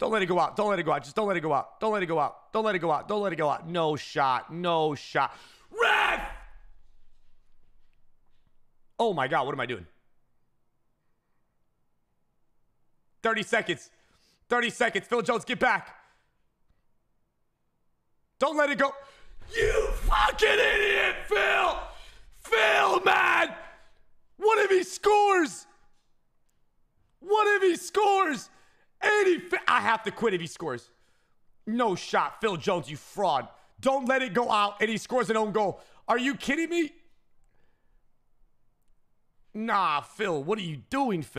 Don't let it go out. Don't let it go out. Just don't let it go out. Don't let it go out. Don't let it go out. Don't let it go out. No shot. No shot. Ref! Oh my God, what am I doing? 30 seconds. 30 seconds. Phil Jones, get back. Don't let it go. You fucking idiot, Phil! Phil, man! What if he scores? What if he scores? 80. I have to quit if he scores. No shot. Phil Jones, you fraud. Don't let it go out and he scores an own goal. Are you kidding me? Nah, Phil, what are you doing, Phil?